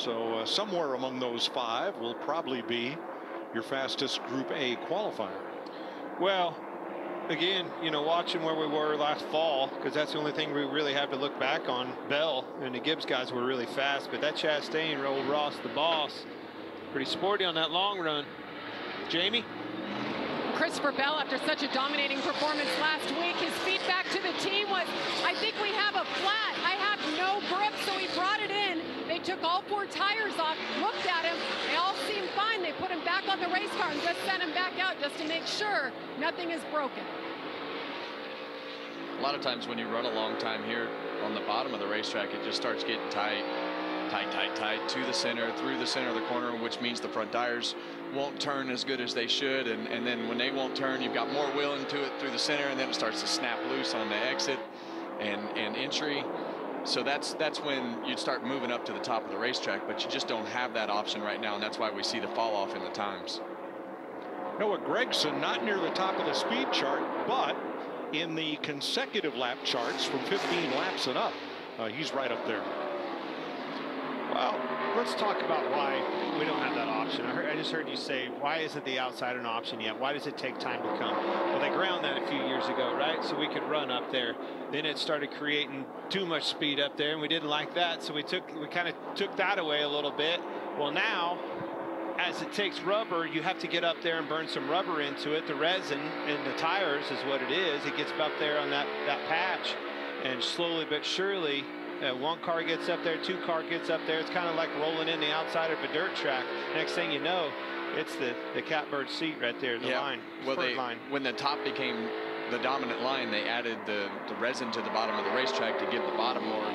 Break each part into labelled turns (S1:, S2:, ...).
S1: So uh, somewhere among those five will probably be your fastest Group A qualifier.
S2: Well, again, you know, watching where we were last fall, because that's the only thing we really have to look back on. Bell and the Gibbs guys were really fast, but that Chastain rolled Ross the boss. Pretty sporty on that long run. Jamie?
S3: Christopher Bell, after such a dominating performance last week, his feedback to the team was, I think we have a flat. I have no grip, so he brought it in. They took all four tires off, looked at him. They all seemed fine. They put him back on the race car and just sent him back out just to make sure nothing is broken.
S4: A lot of times when you run a long time here on the bottom of the racetrack, it just starts getting tight tight, tight, tight to the center, through the center of the corner, which means the front tires won't turn as good as they should. And, and then when they won't turn, you've got more wheel into it through the center, and then it starts to snap loose on the exit and, and entry. So that's that's when you'd start moving up to the top of the racetrack, but you just don't have that option right now, and that's why we see the fall off in the times.
S1: Noah Gragson not near the top of the speed chart, but in the consecutive lap charts from 15 laps and up, uh, he's right up there.
S5: Well, let's talk about why we don't have that option. I, heard, I, just heard you say, why isn't the outside an option yet? Why does it take time to come?
S2: Well, they ground that a few years ago, right? So we could run up there. Then it started creating too much speed up there, and we didn't like that. So we took, we kind of took that away a little bit. Well, now, as it takes rubber, you have to get up there and burn some rubber into it. The resin in the tires is what it is. It gets up there on that, that patch, and slowly but surely, uh, one car gets up there, two car gets up there. It's kind of like rolling in the outside of a dirt track. Next thing you know, it's the, the catbird seat right there, the
S4: yeah.
S2: line,
S4: well, they,
S2: line.
S4: When the top became the dominant line, they added the, the resin to the bottom of the racetrack to give the bottom more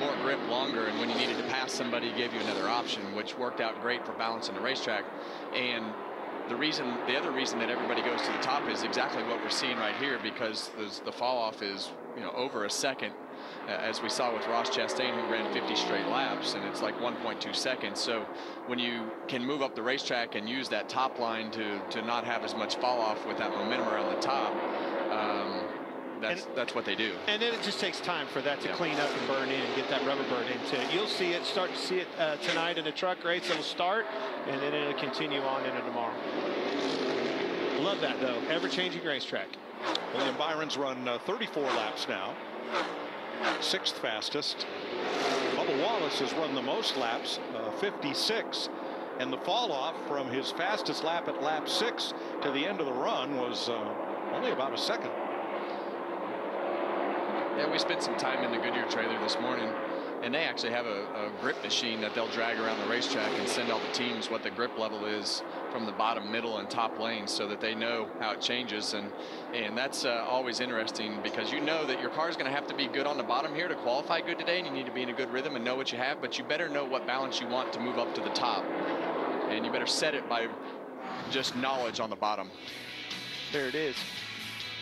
S4: more grip longer and when you needed to pass somebody gave you another option which worked out great for balancing the racetrack and the reason the other reason that everybody goes to the top is exactly what we're seeing right here because the fall off is you know over a second as we saw with Ross Chastain, who ran 50 straight laps, and it's like 1.2 seconds. So when you can move up the racetrack and use that top line to, to not have as much fall off with that momentum around the top, um, that's and, that's what they do.
S2: And then it just takes time for that to yeah. clean up and burn in and get that rubber burn into it. You'll see it, start to see it uh, tonight in the truck race. It'll start, and then it'll continue on into tomorrow. Love that, though. Ever-changing racetrack.
S1: William Byron's run uh, 34 laps now sixth fastest. Bubba Wallace has run the most laps, uh, 56. And the fall off from his fastest lap at lap six to the end of the run was uh, only about a second.
S4: Yeah, we spent some time in the Goodyear trailer this morning and they actually have a, a, grip machine that they'll drag around the racetrack and send all the teams what the grip level is from the bottom, middle, and top lanes so that they know how it changes. And and that's uh, always interesting because you know that your car is going to have to be good on the bottom here to qualify good today, and you need to be in a good rhythm and know what you have. But you better know what balance you want to move up to the top, and you better set it by just knowledge on the bottom.
S2: There it is.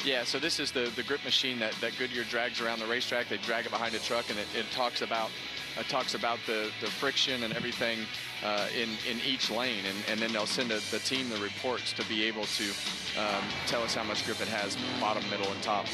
S4: Yeah, so this is the, the grip machine that, that Goodyear drags around the racetrack. They drag it behind a truck, and it, it talks about uh, talks about the, the friction and everything uh, in, in each lane. And, and then they'll send a, the team the reports to be able to um, tell us how much grip it has, bottom, middle, and top.